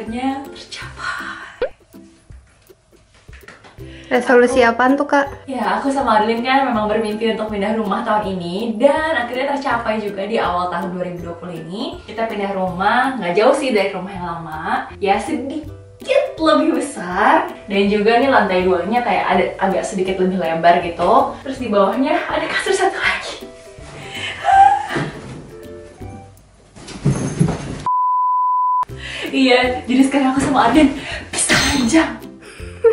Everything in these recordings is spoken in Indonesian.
akhirnya tercapai. Resolusi apaan tuh kak? Ya, aku sama Adeline kan memang bermimpi untuk pindah rumah tahun ini dan akhirnya tercapai juga di awal tahun 2020 ini. Kita pindah rumah, nggak jauh sih dari rumah yang lama, ya sedikit lebih besar dan juga nih lantai duanya kayak ada agak sedikit lebih lebar gitu. Terus di bawahnya ada kasur satu lagi. Iya, jadi sekarang aku sama Aden bisa ranjang.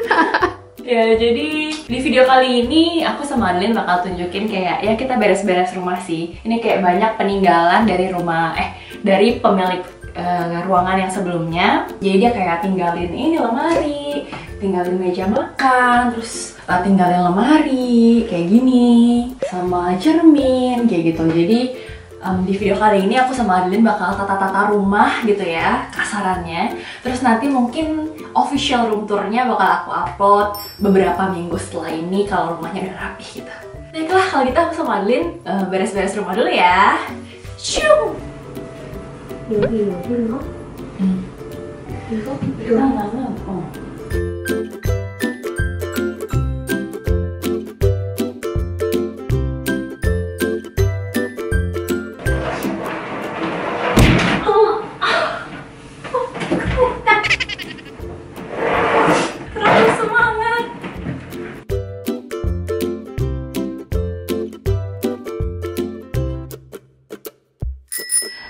ya, jadi di video kali ini aku sama Adeline bakal tunjukin kayak ya kita beres-beres rumah sih. Ini kayak banyak peninggalan dari rumah eh dari pemilik eh, ruangan yang sebelumnya. Jadi dia kayak tinggalin ini lemari, tinggalin meja makan, terus eh, tinggalin lemari kayak gini, sama cermin kayak gitu. Jadi um, di video kali ini aku sama Adeline bakal tata-tata rumah gitu ya kasarannya terus nanti mungkin official room tournya bakal aku upload beberapa minggu setelah ini kalau rumahnya udah rapi gitu baiklah kalau gitu aku sama Adeline uh, beres-beres rumah dulu ya Shoo! Hmm.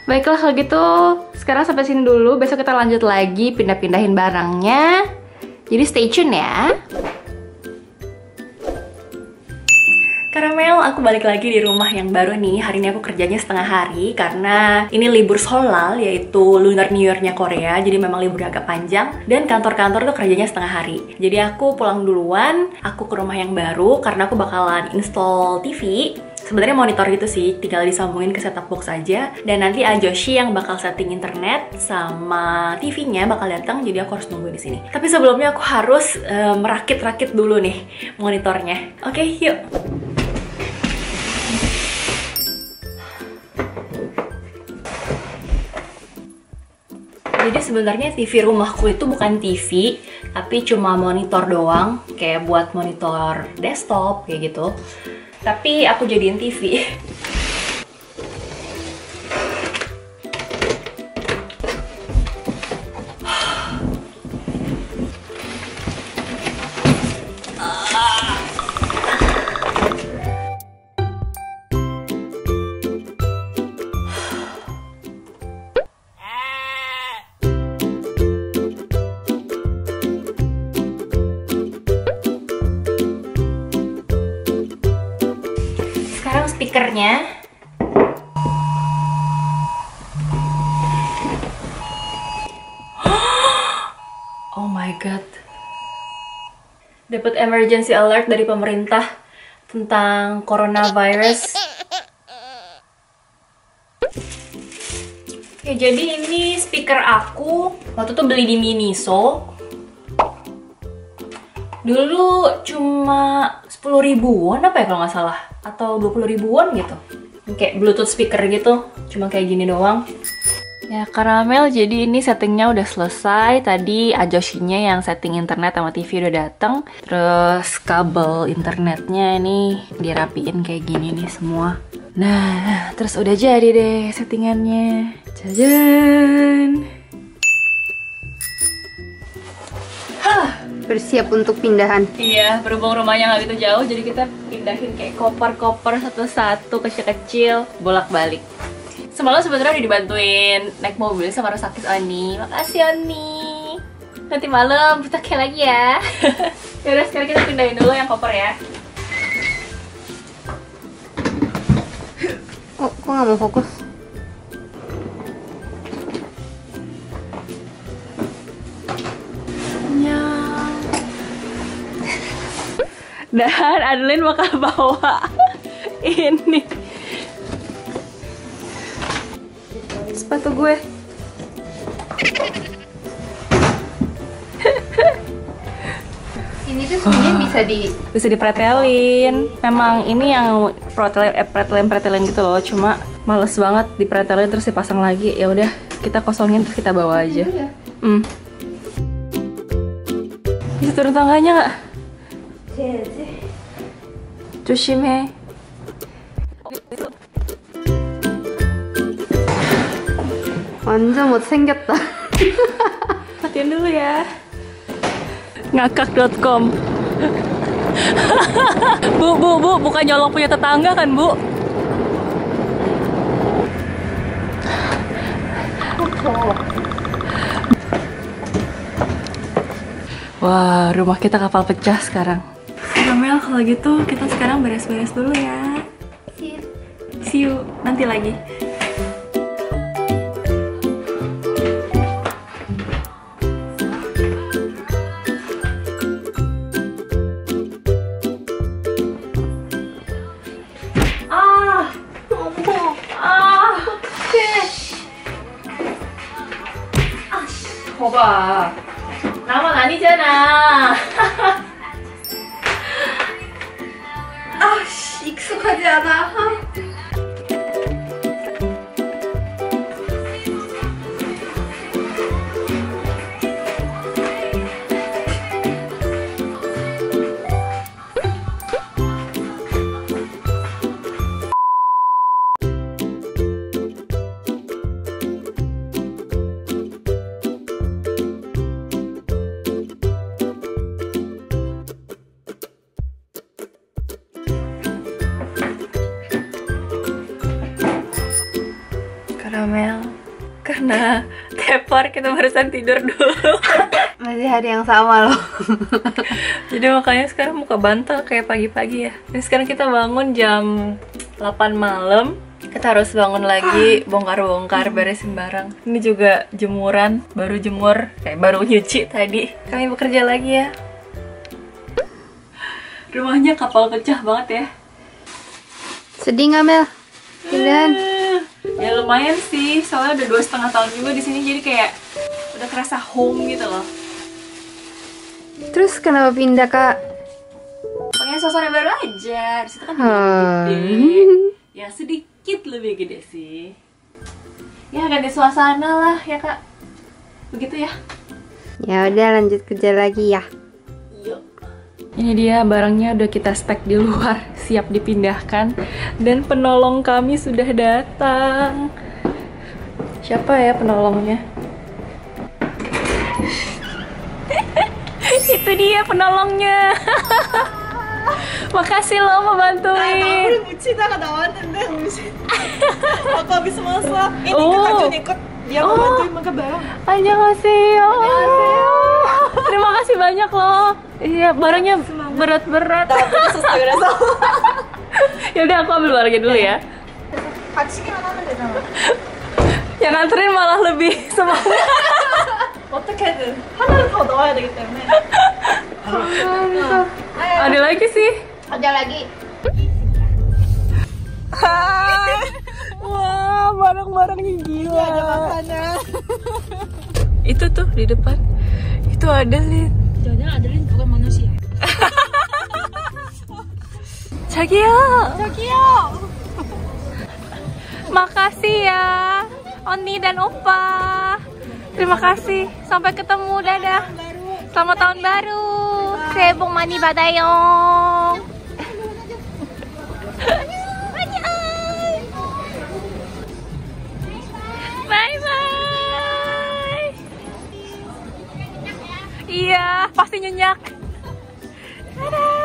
Baiklah kalau gitu sekarang sampai sini dulu. Besok kita lanjut lagi pindah-pindahin barangnya. Jadi stay tune ya. Karamel, aku balik lagi di rumah yang baru nih. Hari ini aku kerjanya setengah hari karena ini libur solal yaitu Lunar New Year-nya Korea. Jadi memang liburnya agak panjang dan kantor-kantor tuh kerjanya setengah hari. Jadi aku pulang duluan, aku ke rumah yang baru karena aku bakalan install TV. Sebenarnya monitor gitu sih, tinggal disambungin ke setup box aja. Dan nanti Ajoshi yang bakal setting internet sama TV-nya bakal datang, jadi aku harus nunggu di sini. Tapi sebelumnya aku harus eh, merakit-rakit dulu nih monitornya. Oke, yuk. Jadi sebenarnya TV rumahku itu bukan TV, tapi cuma monitor doang, kayak buat monitor desktop kayak gitu. Tapi aku jadiin TV. Oh my god. Dapat emergency alert dari pemerintah tentang coronavirus. Ya jadi ini speaker aku waktu itu beli di Miniso. Dulu cuma 10 ribuan apa ya kalau nggak salah? Atau 20 ribuan gitu. Kayak bluetooth speaker gitu, cuma kayak gini doang. Ya karamel jadi ini settingnya udah selesai. Tadi Ajoshinya yang setting internet sama TV udah dateng. Terus kabel internetnya ini dirapiin kayak gini nih semua. Nah terus udah jadi deh settingannya. Jajan Bersiap untuk pindahan. Iya berhubung rumahnya nggak gitu jauh Jadi kita pindahin kayak koper-koper satu-satu kecil-kecil Bolak-balik Semalam sebenarnya udah dibantuin naik mobil sama Rosakis Oni. Makasih Oni. Nanti malam kita kayak lagi ya. Yaudah sekarang kita pindahin dulu yang koper ya. Oh, kok nggak mau fokus? Dan Adeline bakal bawa ini sepatu gue. Ini tuh sebenarnya bisa di bisa dipretelin. Memang ini yang pretelin eh, pretelin pretelin gitu loh. Cuma males banget dipretelin terus dipasang lagi. Ya udah kita kosongin terus kita bawa aja. Iya. Hmm. Bisa turun tangganya nggak? 조심해. 완전 못생겼다. Latihan dulu ya. Ngakak.com. bu, bu, bu, bukan nyolong punya tetangga kan, Bu? Wah, rumah kita kapal pecah sekarang. Mel, kalau gitu kita sekarang beres-beres dulu ya. See you nanti lagi. 아! 어머! 아! 어떡해! 아, 거봐. 나만 아니잖아. 我姐呢哈。Kita barusan tidur dulu. Masih hari yang sama loh. Jadi makanya sekarang muka bantal kayak pagi-pagi ya. Dan sekarang kita bangun jam 8 malam. Kita harus bangun lagi, bongkar-bongkar, beresin barang. Ini juga jemuran, baru jemur, kayak baru nyuci tadi. Kami bekerja lagi ya. Rumahnya kapal pecah banget ya. Sedih nggak Mel? Ya lumayan sih, soalnya udah dua setengah tahun juga di sini, jadi kayak udah kerasa home gitu loh. Terus kenapa pindah kak? Pengen suasana baru aja, di situ kan Hmm. gede. Ya sedikit lebih gede sih. Ya ganti suasana lah ya kak. Begitu ya. Ya udah lanjut kerja lagi ya. Ini dia barangnya udah kita spek di luar, siap dipindahkan dan penolong kami sudah datang. Siapa ya penolongnya? Itu dia penolongnya. Makasih lo membantuin. Aku habis masak. Ini oh. juga ikut dia membantuin oh. makan barang. Annyeonghaseyo. makasih Terima kasih banyak loh. Iya, barangnya berat-berat. 있었어 그래서 ya udah aku ambil barangnya dulu ya. 받치기만 하면 되잖아 Yang nganterin malah lebih semangat. 어떻게든 하나를 더 넣어야 되기 때문에 Ada lagi sih. Ada lagi. Wah, barang-barangnya gila. ada makanan Itu tuh di depan. Itu ada Lin. jangan 자기야. 저기요 Makasih ya, Oni dan Opa. Terima kasih. Sampai ketemu. Dadah. Selamat tahun baru. 새해 복 많이 받아요. Bye bye. Iya, pasti nyenyak. Dadah.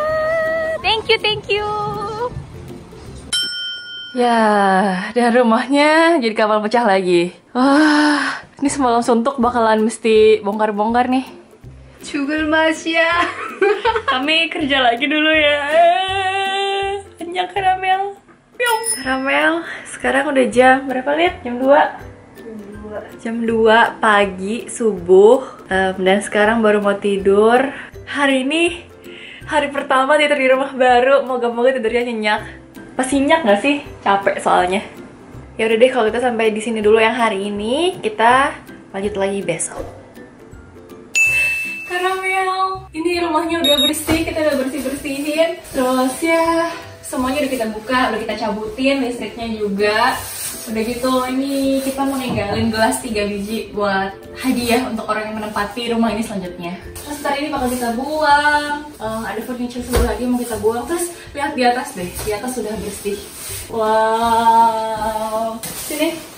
you, thank you. Ya, dan rumahnya jadi kapal pecah lagi. Wah, ini semalam suntuk bakalan mesti bongkar-bongkar nih. Cugul mas ya. Kami kerja lagi dulu ya. Eh, Hanya karamel. Piong. Karamel, sekarang udah jam berapa lihat? Jam 2 jam 2 pagi subuh um, dan sekarang baru mau tidur hari ini hari pertama tidur di rumah baru. Moga-moga tidurnya nyenyak. Pasti nyenyak nggak sih? Capek soalnya. Ya udah deh kalau kita sampai di sini dulu yang hari ini. Kita lanjut lagi besok. Karamel, ini rumahnya udah bersih, kita udah bersih-bersihin Terus ya, semuanya udah kita buka, udah kita cabutin, listriknya juga Udah gitu ini kita mau ninggalin gelas 3 biji buat hadiah untuk orang yang menempati rumah ini selanjutnya. Terus ntar ini bakal kita buang. Eh, ada furniture sebelah lagi mau kita buang. Terus lihat di atas deh, di atas sudah bersih. Wow. Sini.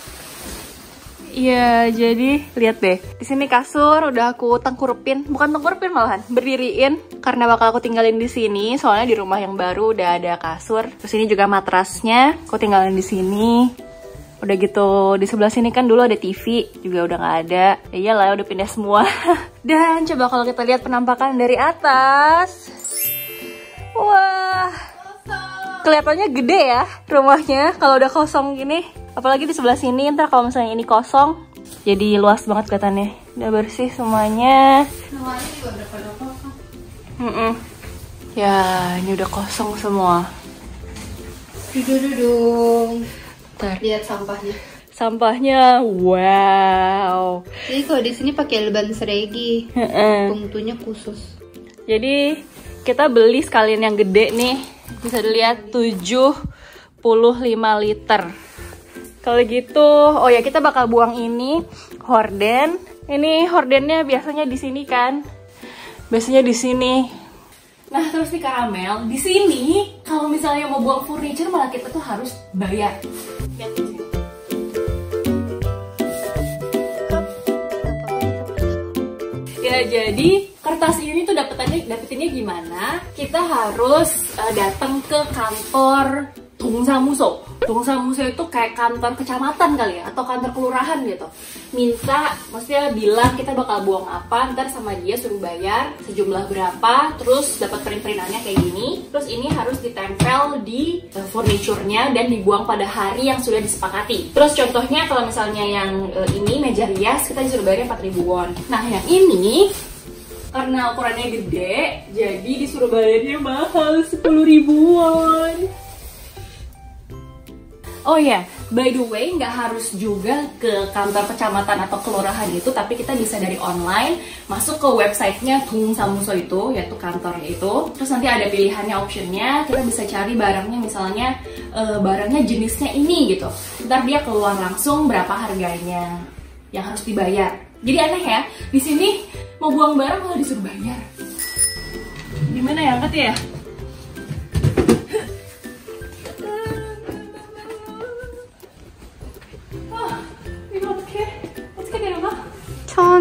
Iya, jadi lihat deh. Di sini kasur udah aku tengkurupin, bukan tengkurupin malahan, berdiriin karena bakal aku tinggalin di sini. Soalnya di rumah yang baru udah ada kasur. Terus ini juga matrasnya, aku tinggalin di sini. Udah gitu, di sebelah sini kan dulu ada TV, juga udah nggak ada. Ya iyalah, udah pindah semua. Dan coba kalau kita lihat penampakan dari atas. Wah, kelihatannya gede ya rumahnya kalau udah kosong gini. Apalagi di sebelah sini, ntar kalau misalnya ini kosong, jadi luas banget kelihatannya. Udah bersih semuanya. Mm-mm. Ya, ini udah kosong semua. Dudung. Ntar. Lihat sampahnya. Sampahnya, wow. Jadi kalau di sini pakai leban seregi, Heeh. pungtunya khusus. Jadi kita beli sekalian yang gede nih. Bisa dilihat 75 liter. Kalau gitu, oh ya kita bakal buang ini horden. Ini hordennya biasanya di sini kan. Biasanya di sini. Nah, terus nih karamel, di sini kalau misalnya mau buang furniture malah kita tuh harus bayar. Di. Ya jadi kertas ini tuh dapetannya dapetinnya gimana? Kita harus eh, datang ke kantor Tungsamuso. Tungsamuso itu kayak kantor kecamatan kali ya atau kantor kelurahan gitu. Minta maksudnya bilang kita bakal buang apa, ntar sama dia suruh bayar sejumlah berapa, terus dapat print-printannya kayak gini. Terus ini harus ditempel di eh, furniturnya dan dibuang pada hari yang sudah disepakati. Terus contohnya kalau misalnya yang eh, ini meja rias kita disuruh bayarnya 4000 won. Nah, yang ini karena ukurannya gede, jadi disuruh bayarnya mahal 10 won. Oh ya, by the way, nggak harus juga ke kantor kecamatan atau kelurahan itu, tapi kita bisa dari online masuk ke websitenya Tung Samuso itu, yaitu kantornya itu. Terus nanti ada pilihannya optionnya, kita bisa cari barangnya misalnya eh, barangnya jenisnya ini gitu. Ntar dia keluar langsung berapa harganya yang harus dibayar. Jadi aneh ya, di sini mau buang barang malah disuruh bayar. Gimana ya angkat ya?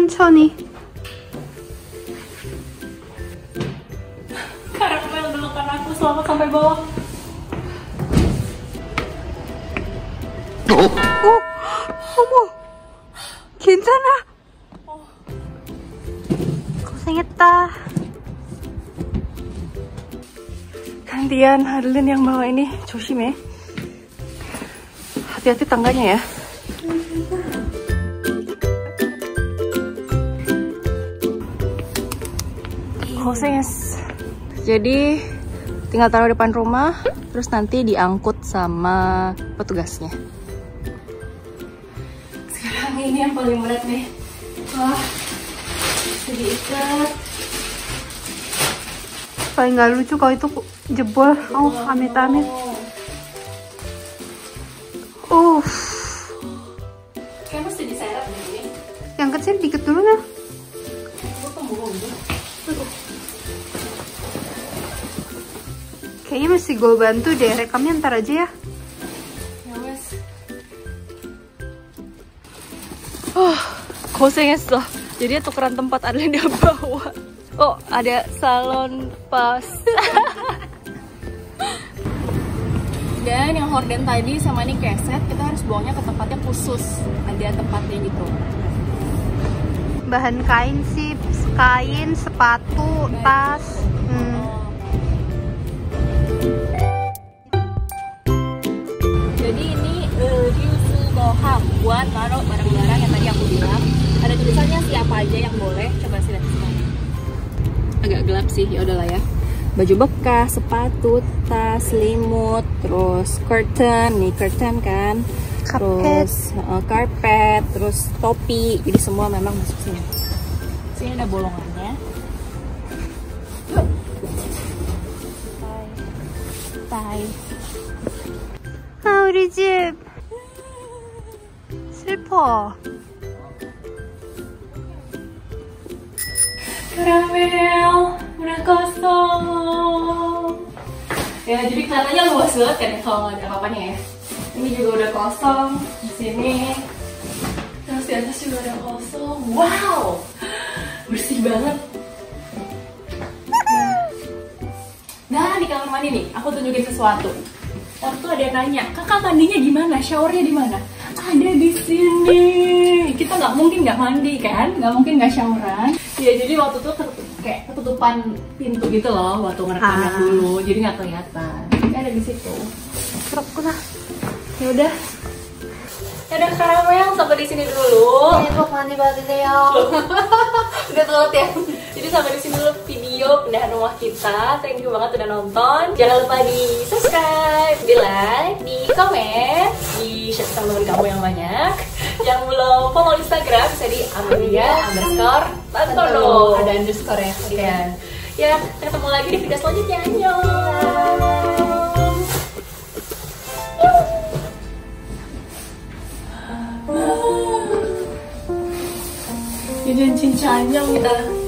천천히. Bawah. 어? 어머! 괜찮아? 고생했다. Gantian Adeline yang bawa ini, 조심해. Tangganya ya. Gosenges. Jadi tinggal taruh depan rumah, terus nanti diangkut sama petugasnya. Sekarang ini yang paling berat nih. Wah, sudah diikat. Paling nggak lucu kalau itu jebol. Oh, amit-amit. Uh, mesti gue bantu deh. Rekamnya ntar aja ya. Ya wes. Oh, 고생했어. Jadi tukeran tempat ada yang dia bawa. Oh, ada salon pas. Dan yang horden tadi sama ini keset, kita harus buangnya ke tempatnya khusus. Ada tempatnya gitu. Bahan kain sih, kain, sepatu, tas. Jadi ini uh, Ryusu Goham buat naruh barang-barang yang tadi aku bilang. Ada tulisannya siapa aja yang boleh. Coba sih. Agak gelap sih, ya udahlah ya. Baju bekas, sepatu, tas, selimut, terus curtain, nih curtain kan. Karpet. Terus uh, karpet, terus topi. Jadi semua memang masuk sini. Sini ada bolongannya. Bye. Bye. 아, 우리 집. 슬퍼. Karamel, udah kosong. Ya, jadi kelihatannya luas banget kan ya kalau nggak ada apa-apanya ya. Ini juga udah kosong di sini. Terus di atas juga udah kosong. Wow, bersih banget. mandi nih, aku tunjukin sesuatu. Waktu ada yang nanya, kakak mandinya di mana? Showernya di mana? Ada di sini. Kita nggak mungkin nggak mandi kan? Nggak mungkin nggak showeran. Ya jadi waktu itu kayak ketutupan pintu gitu loh waktu ngerekam ah. dulu, jadi nggak kelihatan. Tapi ada di situ. Kerap lah. Ya udah, Ya udah karamel sampai di sini dulu. Ya, ini tuh mandi banget ya. Udah telat ya. Jadi sampai di sini dulu video pindahan rumah kita. Thank you banget udah nonton. Jangan lupa di subscribe, di like, di komen, di share sama teman kamu yang banyak. Yang belum follow Instagram bisa di Amelia underscore Tantono. Ada underscore ya. Oke. Iya. Ya, ketemu lagi di video selanjutnya. Annyeong. Ini cinta annyeong kita.